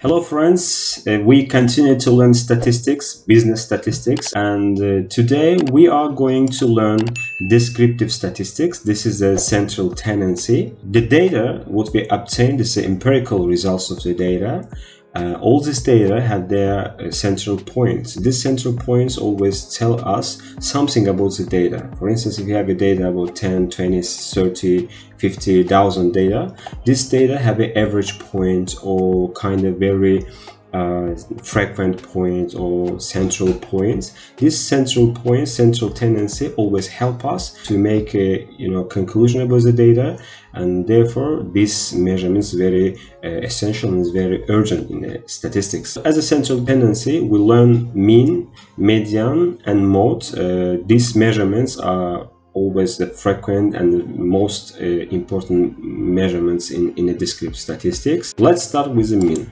Hello friends, uh, we continue to learn statistics, business statistics and uh, today we are going to learn descriptive statistics. This is a central tendency. The data what we obtained is the empirical results of the data uh, all this data have their uh, central points. These central points always tell us something about the data. For instance, if you have a data about 10, 20, 30, 50,000 data, this data have an average point or kind of very uh, frequent points or central points. These central points, central tendency always help us to make a you know conclusion about the data and therefore this measurement is very uh, essential and is very urgent in the statistics. As a central tendency, we learn mean, median and mode. Uh, these measurements are always the frequent and the most uh, important measurements in, in the descriptive statistics. Let's start with the mean.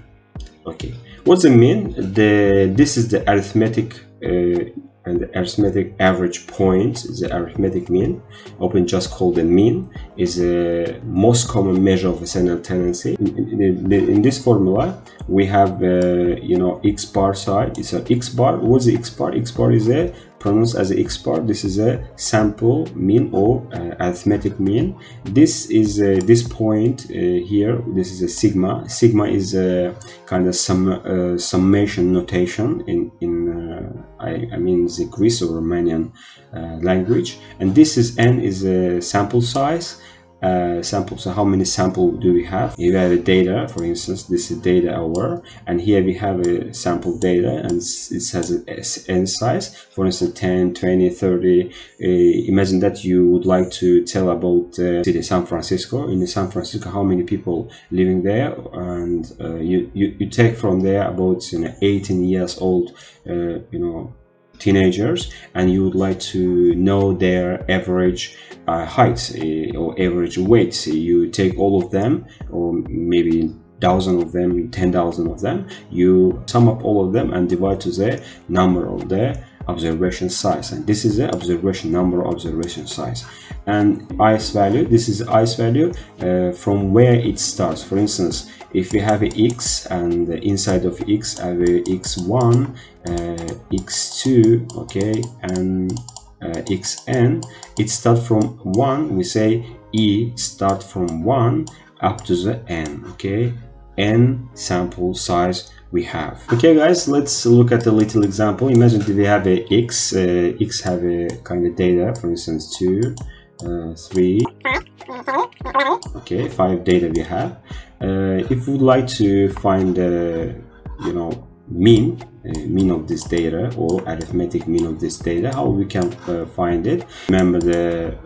Okay, what's the mean? The this is the arithmetic uh, and the arithmetic average point, the arithmetic mean, often just called the mean, is the most common measure of a central tendency. In, in, in, this formula, we have, uh, you know, x bar side. It's x bar. What's the x bar? x bar is a pronounced as x bar. This is a sample mean or uh, arithmetic mean. This is uh, this point uh, here. This is a sigma. Sigma is a kind of sum, uh, summation notation in in uh, I, I mean the Greece or Romanian uh, language. And this is n is a sample size uh, sample. So how many sample do we have? Here we have a data, for instance, this is data hour, and here we have a sample data, and it has an n size. For instance, 10, 20, 30. Uh, imagine that you would like to tell about uh, city San Francisco. In San Francisco, how many people living there, and uh, you, you you take from there about you know 18 years old, uh, you know teenagers and you would like to know their average uh, height uh, or average weight. You take all of them or maybe thousand of them 10,000 of them you sum up all of them and divide to the number of the observation size. And this is the observation number observation size. And ice value this is ice value uh, from where it starts. For instance if we have a x and inside of x I have a x1 uh, x2 okay and uh, xn. It start from 1 we say e start from 1 up to the n okay? n sample size we have. Okay guys, let's look at a little example. Imagine that we have a x, uh, x have a kind of data, for instance 2, uh, 3, okay, 5 data we have. Uh, if we would like to find the, you know, mean, uh, mean of this data or arithmetic mean of this data, how we can uh, find it. Remember the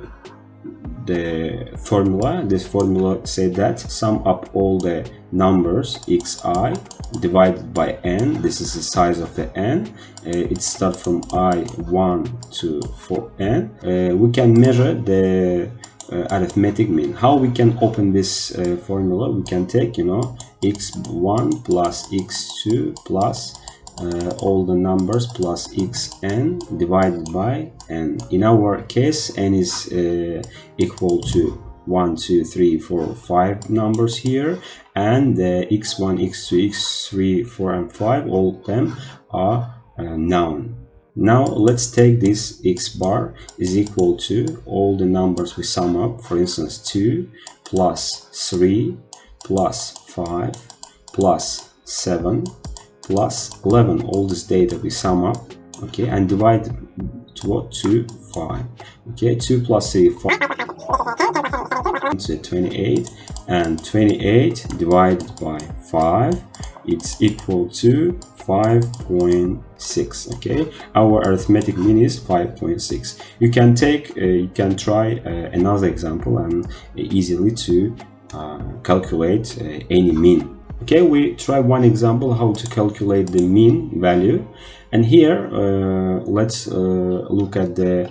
the formula this formula said that sum up all the numbers xi divided by n this is the size of the n uh, it starts from i1 to 4n uh, we can measure the arithmetic mean how we can open this uh, formula we can take you know x1 plus x2 plus uh, all the numbers plus xn divided by n. In our case, n is uh, equal to 1, 2, 3, 4, 5 numbers here and uh, x1, x2, x3, 4 and 5 all them are uh, known. Now let's take this x bar is equal to all the numbers we sum up. For instance 2 plus 3 plus 5 plus 7 plus 11 all this data we sum up okay and divide to what? 2 5 okay 2 plus 3 5 28 and 28 divided by 5 it's equal to 5.6 okay? Our arithmetic mean is 5.6 you can take uh, you can try uh, another example and easily to uh, calculate uh, any mean. Okay we try one example how to calculate the mean value. And here uh, let's uh, look at the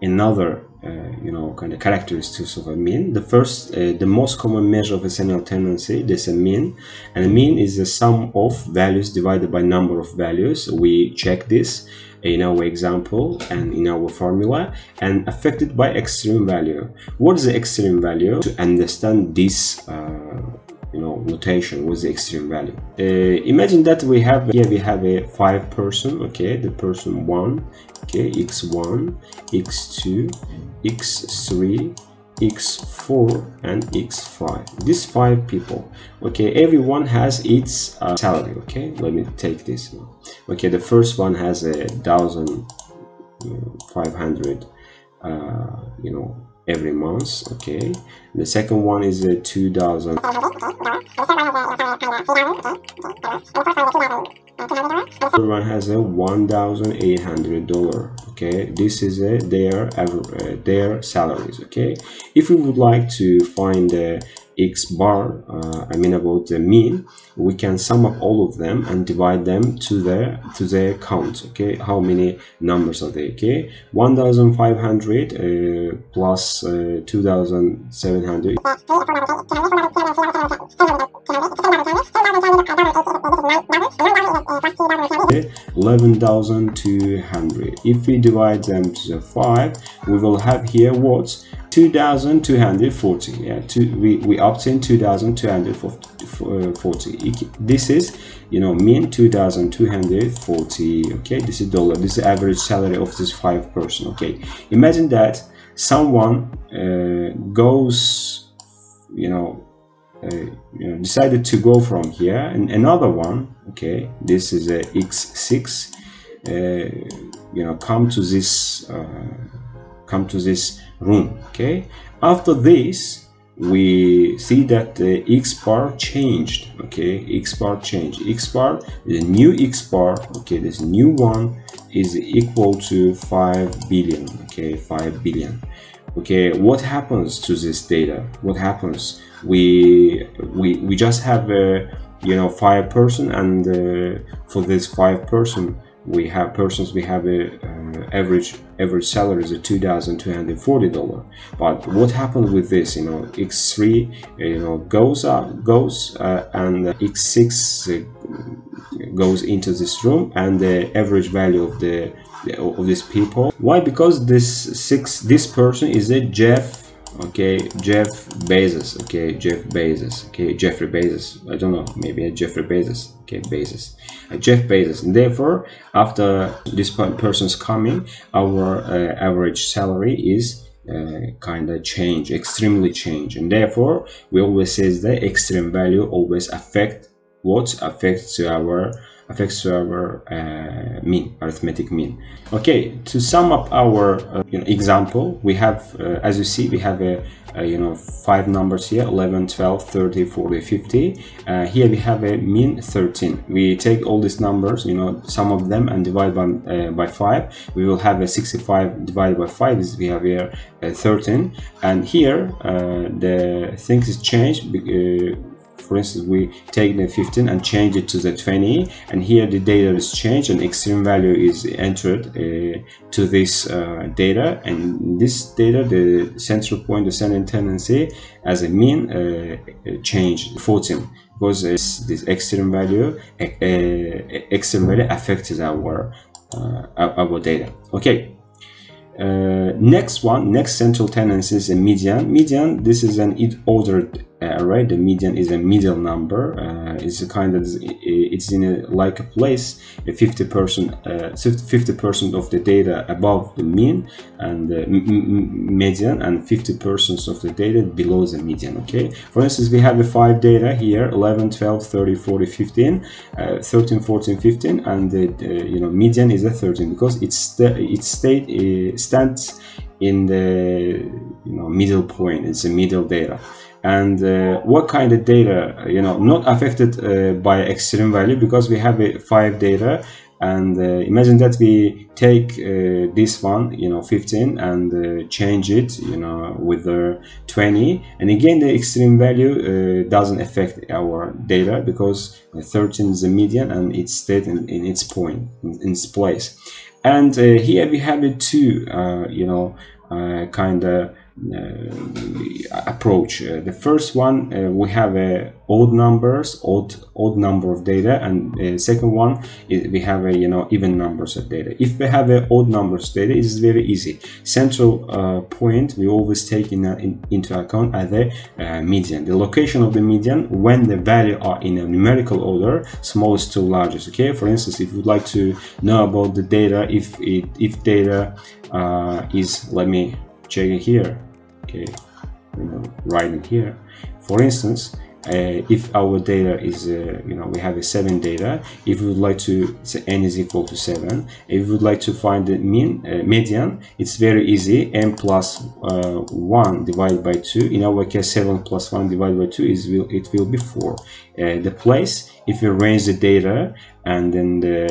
another you know kind of characteristics of a mean. The first uh, the most common measure of a central tendency is a mean and a mean is the sum of values divided by number of values. We check this in our example and in our formula and affected by extreme value. What is the extreme value? To understand this uh, you know notation with the extreme value. Uh, imagine that we have here we have a five person, okay, the person one, okay, x1, x2, x3, x4 and x5 these five people okay everyone has its uh, salary okay let me take this okay the first one has a thousand five hundred uh, you know every month okay? The second one is a 2000 everyone has a 1800 dollar okay? This is a their uh, their salaries okay? If we would like to find the x bar uh, I mean about the mean we can sum up all of them and divide them to their to their count okay? How many numbers are they okay? 1500 uh, plus uh, 2700 11,200 if we divide them to the 5 we will have here what 2240 yeah we, we obtain 2240 this is you know mean 2240 okay. This is dollar this is average salary of this five person okay. Imagine that someone uh, goes you know uh, you know decided to go from here and another one okay. This is a x6 uh, you know come to this uh, come to this room okay? After this we see that the x bar changed okay? X bar changed. X bar the new x bar okay this new one is equal to 5 billion okay? 5 billion. Okay what happens to this data? What happens? We we we just have a you know five person and uh, for this five person we have persons we have a uh, average average salary is a two thousand two hundred forty dollar. But what happened with this you know x3 you know goes up goes uh, and x6 uh, goes into this room and the average value of the of these people. Why? Because this six this person is a jeff okay jeff bezos okay jeff bezos okay jeffrey bezos. I don't know maybe a jeffrey bezos okay bezos. Jeff bezos. And therefore after this person's coming our uh, average salary is uh, kind of change extremely change. And therefore we always says the extreme value always affect what affects our affects our uh, mean, arithmetic mean. Okay, to sum up our uh, you know, example, we have, uh, as you see, we have a, a, you know five numbers here: 11, 12, 30, 40, 50. Uh, here we have a mean 13. We take all these numbers, you know, some of them and divide by uh, by five. We will have a 65 divided by five. Is we have here uh, 13, and here the things is changed for instance we take the 15 and change it to the 20 and here the data is changed and extreme value is entered uh, to this uh, data. And this data the central point the central tendency as a mean uh, change 14 because this extreme value uh, extreme value affects our uh, our data. Okay. Uh, next one, next central tendency is a median. Median, this is an ordered array. The median is a middle number. Uh, it's a kind of it's in a like a place. A 50 percent, uh, 50 percent of the data above the mean and the median, and 50 percent of the data below the median. Okay. For instance, we have the five data here: 11, 12, 30, 40, 15, uh, 13, 14, 15, and the, the, you know median is a 13 because it's it state uh, stands in the you know middle point. It's a middle data and uh, what kind of data you know not affected uh, by extreme value because we have a five data. And uh, imagine that we take uh, this one you know 15 and uh, change it you know with the 20 and again the extreme value uh, doesn't affect our data because 13 is the median and it's stayed in, in its point in, in its place. And here we have it two you know kind of uh, approach. Uh, the first one uh, we have a odd numbers, odd odd number of data, and uh, second one we have a you know even numbers of data. If we have a odd numbers data, it is very easy. Central uh, point we always take in, in, into account as the uh, median. The location of the median when the value are in a numerical order, smallest to largest. Okay, for instance, if you'd like to know about the data, if it if data uh, is let me check it here. Okay, you know, right in here. For instance, uh, if our data is uh, you know we have a 7 data if we would like to say n is equal to 7 if we would like to find the mean uh, median it's very easy n plus, uh, 1 divided by 2 in our case 7 plus 1 divided by 2 is will it will be 4 uh, the place if you arrange the data and then the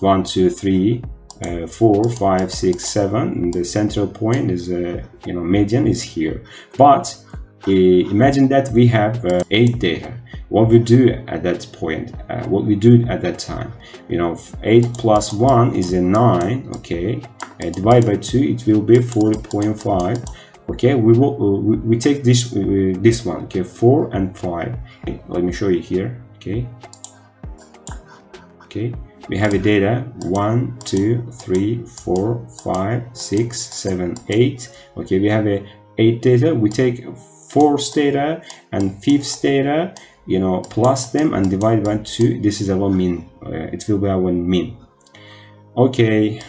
1 2 3 uh, 4 5 6 7 the central point is uh, you know median is here. But imagine that we have uh, eight data what we do at that point uh, what we do at that time you know 8 plus 1 is a 9 okay? Uh, divided by 2 it will be 4.5 okay? We will uh, we, we take this uh, this one okay? 4 and 5 okay, let me show you here okay? Okay we have a data. 1 2 3 4 5 6 7 8 okay we have a 8 data. We take fourth data and fifth data you know plus them and divide by 2 this is our mean. Uh, it will be our mean. Okay.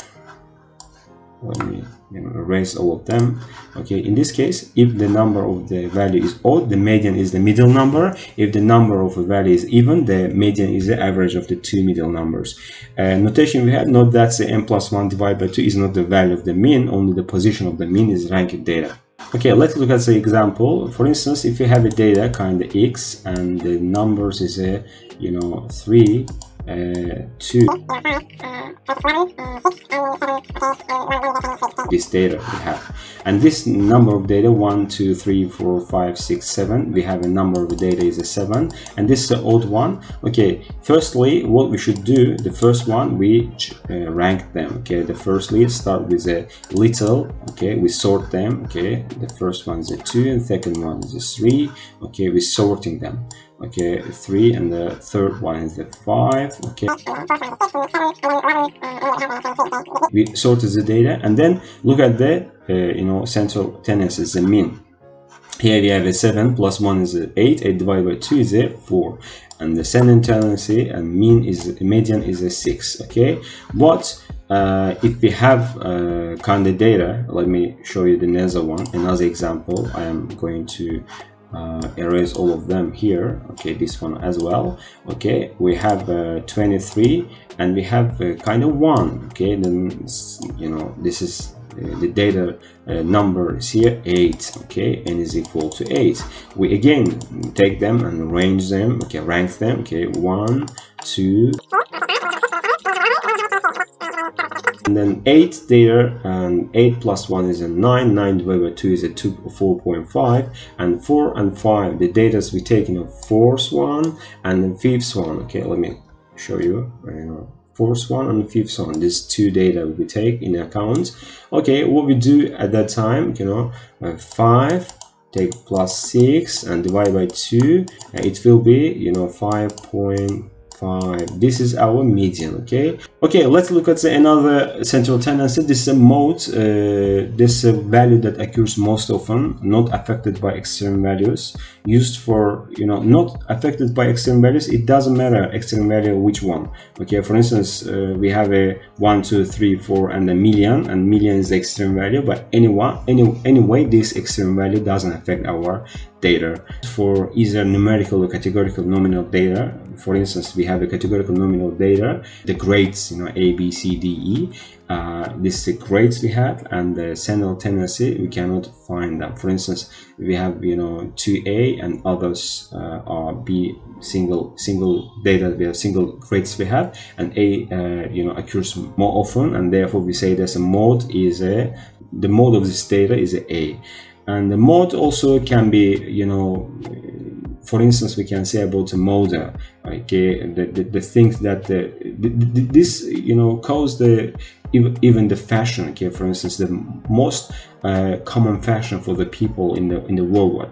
Let me erase all of them. Okay in this case if the number of the value is odd the median is the middle number. If the number of a value is even the median is the average of the two middle numbers. Uh, notation we had note that the n plus 1 divided by 2 is not the value of the mean only the position of the mean is ranked data. Okay let's look at the example. For instance if you have a data kind of x and the numbers is a you know 3 uh, two. this data we have. And this number of data 1 2 3 4 5 6 7 we have a number of data is a 7 and this is the odd one. Okay firstly what we should do the first one we uh, rank them. Okay the first list start with a little. Okay we sort them. Okay the first one is a 2 and second one is a 3 okay we're sorting them okay three and the third one is the five. Okay. We sorted the data and then look at the uh, you know central tendency is the mean. Here we have a 7 plus 1 is 8 8 divided by 2 is a 4 and the central tendency and mean is median is a 6 okay? But uh, if we have uh, kind of data let me show you the another one. Another example I am going to uh, erase all of them here. Okay this one as well. Okay we have uh, 23 and we have uh, kind of one. Okay then you know this is uh, the data uh, number is here 8 okay n is equal to 8 we again take them and arrange them. Okay rank them. Okay one two and then 8 there and 8 plus 1 is a 9 9 divided by 2 is a 2 4.5 and 4 and 5 the data we take in a fourth one and the fifth one. Okay let me show you fourth one and fifth one. These two data we take in account. Okay what we do at that time you know uh, 5 take plus 6 and divide by 2 it will be you know 5 five. This is our median okay? Okay let's look at the another central tendency. This is a mode uh, this is a value that occurs most often not affected by extreme values. Used for you know not affected by extreme values it doesn't matter extreme value which one. Okay for instance uh, we have a one two three four and a million and million is the extreme value but anyone any anyway this extreme value doesn't affect our data. For either numerical or categorical nominal data. For instance we have a categorical nominal data the grades you know a b c d e. Uh, this is the grades we have and the central tendency we cannot find them. For instance we have you know 2a and others uh, are b single single data we have single grades we have and a uh, you know occurs more often and therefore we say that a mode is a the mode of this data is a a and the mode also can be you know for instance, we can say about the moda, okay, the, the, the things that the, the, this, you know, cause the even the fashion okay for instance the most uh, common fashion for the people in the in the world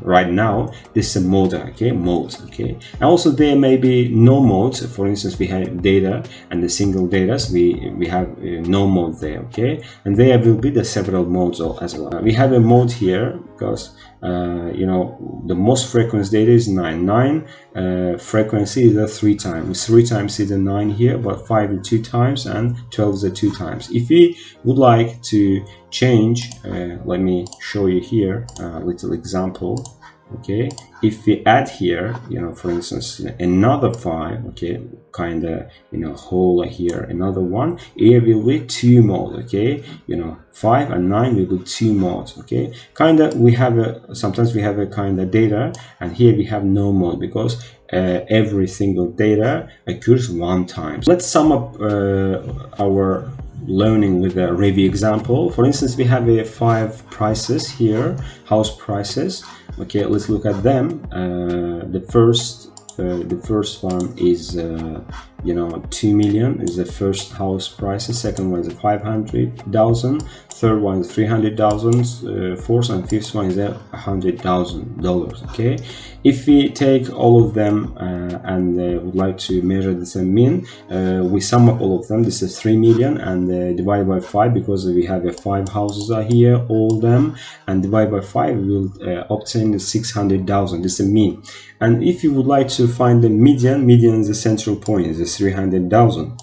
right now this is a mode okay mode okay. And also there may be no modes for instance we have data and the single data we we have uh, no mode there okay. And there will be the several modes as well. We have a mode here because uh, you know the most frequency data is 9 9 uh, frequency is a 3 times. 3 times is a 9 here but 5 is 2 times and 12 is a 2 times. If we would like to change uh, let me show you here a little example okay? If we add here you know for instance another file okay kind of you know hole here another one here will be two mode okay? You know five and nine will be two modes okay? Kind of we have a sometimes we have a kind of data and here we have no mode because uh, every single data occurs one time. So let's sum up uh, our learning with a review example. For instance we have a five prices here house prices okay let's look at them. Uh, the first uh, the first one is uh, you know 2 million is the first house price the second one is 500,000 third one is 300,000 uh, fourth and fifth one is a hundred thousand dollars okay? If we take all of them uh, and uh, would like to measure the same mean uh, we sum up all of them this is 3 million and uh, divide by 5 because we have uh, five houses are here all them and divide by 5 we will obtain the 600,000 this is the mean. And if you would like to find the median median is the central point 300,000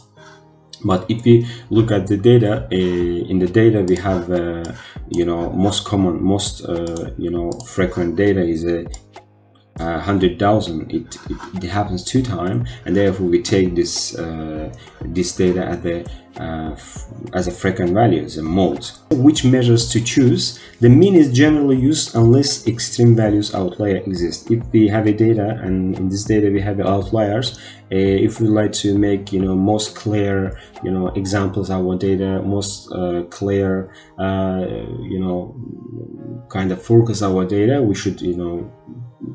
but if we look at the data uh, in the data we have uh, you know most common most uh, you know frequent data is a uh, 100,000 it, it, it, happens two times and therefore we take this uh, this data at the uh, as a frequent value as a mode. Which measures to choose? The mean is generally used unless extreme values outlier exist. If we have a data and in this data we have outliers uh, if we like to make you know most clear you know examples of our data most uh, clear uh, you know kind of focus our data we should you know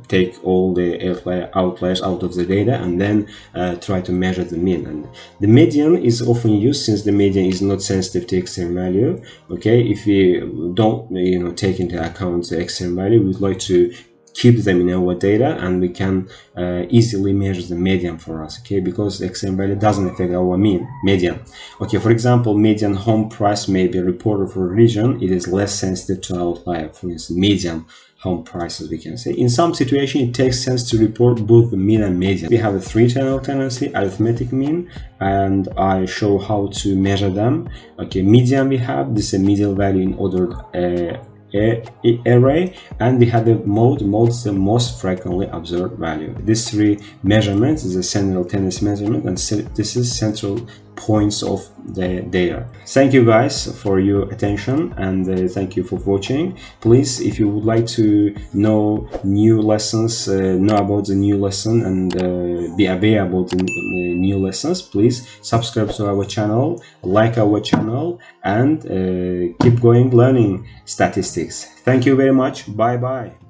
take all the outliers out of the data and then uh, try to measure the mean. And the median is often used since the median is not sensitive to extreme value okay? If we don't you know take into account the extreme value we'd like to keep them in our data and we can uh, easily measure the median for us okay? Because extreme value doesn't affect our mean median. Okay for example median home price may be reported for a region. It is less sensitive to outlier for instance median home prices we can say. In some situation it takes sense to report both the mean and median. We have a three central tendency arithmetic mean and i show how to measure them. Okay median we have this is a median value in ordered uh, array and we have the mode mode is the most frequently observed value. These three measurements is a central tendency measurement and this is central points of the data. Thank you guys for your attention and uh, thank you for watching. Please if you would like to know new lessons uh, know about the new lesson and uh, be aware about the new lessons please subscribe to our channel like our channel and uh, keep going learning statistics. Thank you very much. Bye bye